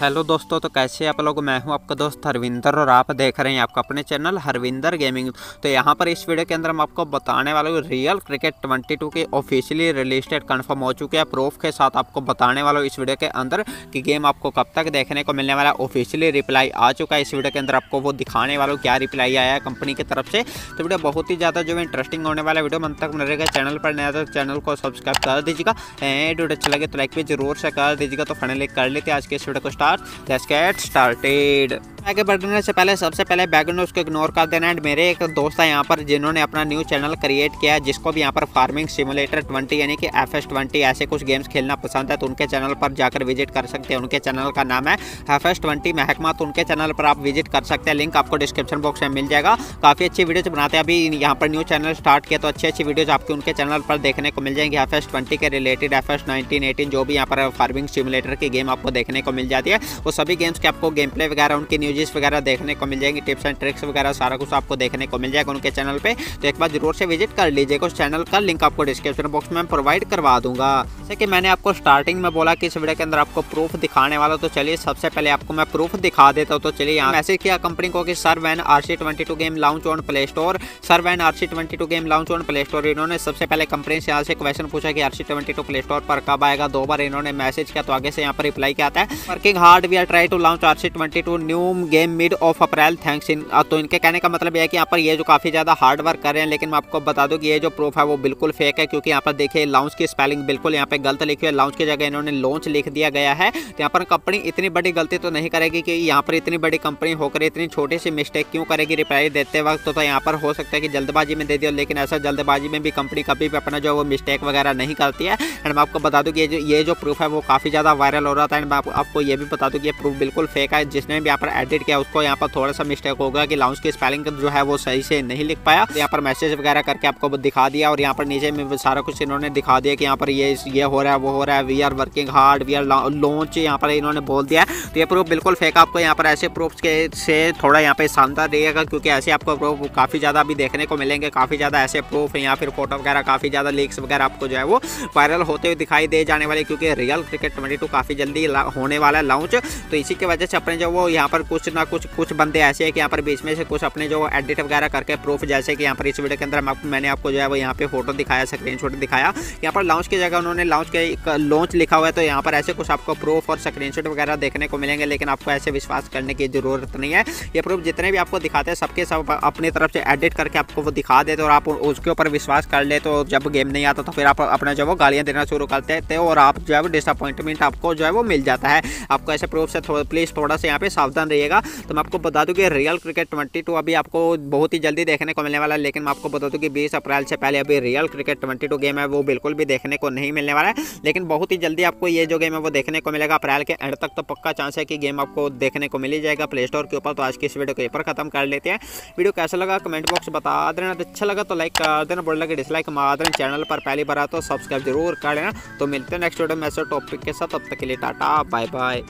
Hello दोस्तों तो कैसे आप लोग? मैं हूँ आपका दोस्त हरविंदर और आप देख रहे हैं आपका अपने चैनल हरविंदर गेमिंग। तो यहाँ पर इस वीडियो के अंदर हम आपको बताने वाला हूँ रियल क्रिकेट 22 के ऑफिशियली रिलीज़ डेट कन्फर्म हो चुके हैं। प्रूफ के साथ आपको बताने वाला हूँ इस वीडियो के अंदर कि गेम आपको कब तक देखने को मिलने वाला ऑफिशियली रिप्लाई आ चुका है इस वीडियो के अंदर, आपको वो दिखाने वाला हूँ क्या रिप्लाई आया है कंपनी की तरफ़ से। तो वीडियो बहुत ही ज़्यादा जो इंटरेस्टिंग होने वाला वीडियो मन तक रहेगा चैनल पर नया तो चैनल को सब्सक्राइब कर दीजिएगा। एंड वीडियो अच्छा लगे तो लाइक भी ज़रूर से कर दीजिएगा। तो फाइनली कर लेते आज के इस वीडियो को स्टार्ट Let's get started. आगे बढ़ने से पहले, सबसे पहले बैकग्राउंड उसको इग्नोर कर देना। एंड मेरे एक दोस्त है यहाँ पर, जिन्होंने अपना न्यू चैनल क्रिएट किया है, जिसको भी यहाँ पर फ़ार्मिंग सिमुलेटर 20 यानी कि एफ़ एस ट्वेंटी ऐसे कुछ गेम्स खेलना पसंद है तो उनके चैनल पर जाकर विज़िट कर सकते हैं। उनके चैनल का नाम है एफ़ एस ट्वेंटी महकमा तो उनके चैनल पर आप विज़िट कर सकते हैं। लिंक आपको डिस्क्रिप्शन बॉक्स में मिल जाएगा। काफ़ी अच्छी वीडियोज़ बनाते हैं। अभी यहाँ पर न्यू चैनल स्टार्ट किया तो अच्छी अच्छी वीडियोज़ आपके उनके चैनल पर देखने को मिल जाएँगी। एफ़ एस ट्वेंटी के related F S nineteen eighteen जो भी यहाँ पर फ़ार्मिंग सिमुलेटर की गेम आपको देखने को मिल जाती है। वो सभी गेम्स के आपको गेम प्ले वगैरह, उनकी न्यूज़ वगैरह देखने देखने को मिल जाएँगी टिप्स एंड ट्रिक्स वगैरह सारा कुछ आपको देखने को मिल जाएगा उनके चैनल पर तो एक बार ज़रूर से विज़िट कर लीजिएगा उस चैनल का लिंक आपको डिस्क्रिप्शन बॉक्स में प्रोवाइड करवा दूँगा। जैसे कि मैंने आपको स्टार्टिंग में बोला कि इस वीडियो के अंदर आपको प्रूफ दिखाने वाला तो चलिए सबसे पहले आपको मैं प्रूफ दिखा देता हूँ। तो चलिए यहाँ मैसेज किया कंपनी को कि sir when R C twenty two game launch on Play Store sir when R C twenty two game launch on Play Store इन्होंने सबसे पहले कंपनी से यहाँ से क्वेश्चन पूछा कि R C twenty two Play Store पर कब आएगा। दो बार इन्होंने मैसेज किया तो आगे से यहाँ पर रिप्लाई किया था working hard we are try to launch R C twenty two new game mid of April thanks इन तो इनके कहने का मतलब यह है कि यहाँ पर ये जो काफ़ी ज़्यादा हार्ड वर्क कर रहे हैं लेकिन मैं आपको बता दूँ कि ये जो प्रूफ है वो बिल्कुल फेक है क्योंकि यहाँ पर देखिए लॉन्च की स्पेलिंग बिल्कुल यहाँ पे गलत लिखी है। लॉन्च की जगह इन्होंने लॉन्च लिख दिया गया है। तो यहाँ पर कंपनी इतनी बड़ी गलती तो नहीं करेगी कि यहाँ पर इतनी बड़ी कंपनी होकर इतनी छोटी सी मिस्टेक क्यों करेगी रिप्लाई देते वक्त? तो, यहाँ पर हो सकता है कि जल्दबाजी में दे दिया लेकिन ऐसा जल्दबाजी में भी कंपनी कभी भी अपना जो वो मिस्टेक वगैरह नहीं करती है। एंड मैं आपको बता दूँ कि ये जो ये जो प्रूफ है वो काफ़ी ज़्यादा वायरल हो रहा था। एंड मैं आपको ये भी बता दूँ कि ये प्रूफ बिल्कुल फेक है जिसने भी यहाँ पर एडिट किया, उसको यहाँ पर थोड़ा सा मिस्टेक होगा कि लॉन्च की स्पेलिंग जो है वो सही से नहीं लिख पाया। यहाँ पर मैसेज वगैरह करके आपको दिखा दिया और यहाँ पर नीचे में सारा कुछ इन्होंने दिखा दिया कि यहाँ पर ये ये हो रहा है, वो हो रहा है we are working hard we are launch यहाँ पर इन्होंने बोल दिया तो ये प्रूफ बिल्कुल फेक आपको यहाँ पर ऐसे प्रूफ के से थोड़ा यहाँ पे शानदार रहेगा क्योंकि ऐसे आपको प्रूफ काफ़ी ज़्यादा अभी देखने को मिलेंगे, काफ़ी ज़्यादा ऐसे प्रूफ या फिर फ़ोटो वगैरह, काफ़ी ज़्यादा लीक्स वगैरह आपको जो है वो वायरल होते हुए दिखाई दे जाने वाले, क्योंकि रियल क्रिकेट ट्वेंटी काफ़ी जल्दी होने वाला है लॉन्च तो इसी की वजह से अपने जो वो यहाँ पर कुछ ना कुछ कुछ बंदे ऐसे हैं कि यहाँ पर बीच में से कुछ अपने जो एडिट वगैरह करके प्रूफ जैसे कि यहाँ पर इस वीडियो के अंदर मैंने आपको जो है वो यहाँ पे फ़ोटो दिखाया स्क्रीनशॉट दिखाया। यहाँ पर लॉन्च की जगह उन्होंने लॉन्च के लॉन्च लिखा हुआ है तो यहाँ पर ऐसे कुछ आपको प्रूफ और स्क्रीन वगैरह देखने को मिलेंगे, लेकिन आपको ऐसे विश्वास करने की ज़रूरत नहीं है। ये प्रूफ जितने भी आपको दिखाते हैं, सबके सब अपनी तरफ़ से एडिट करके आपको वो दिखा देते और आप उसके ऊपर विश्वास कर ले तो जब गेम नहीं आता तो फिर आप अपना जो वो गालियाँ देना शुरू करते थे और आप जो है वो डिसअपॉइंटमेंट आपको जो है वो मिल जाता है। आपको ऐसे प्रूफ से प्लीज़ थोड़ा सा यहाँ पे सावधान रहिएगा। तो मैं आपको बता दूँ कि रियल क्रिकेट ट्वेंटी अभी आपको बहुत ही जल्दी देखने को मिलने वाला है, लेकिन मैं आपको बता दूँ कि 20 अप्रैल से पहले अभी रियल क्रिकेट 22 गेम है, वो बिल्कुल भी देखने को नहीं मिलने वाला है। लेकिन बहुत ही जल्दी आपको ये जो गेम है वो देखने को मिलेगा, अप्रैल के एंड तक तो पक्का चांस है कि गेम आपको देखने को मिल जाएगा प्ले स्टोर के ऊपर। तो आज की इस वीडियो को यहाँ पर खत्म कर लेते हैं। वीडियो कैसा लगा कमेंट बॉक्स बता देना। तो अच्छा लगा तो लाइक कर देना। बोल लगे डिसलाइक मार देना। चैनल पर पहली बार आ तो सब्सक्राइब ज़रूर कर लेना। तो मिलते हैं नेक्स्ट वीडियो में ऐसे टॉपिक के साथ। तब तक के लिए टाटा बाय बाय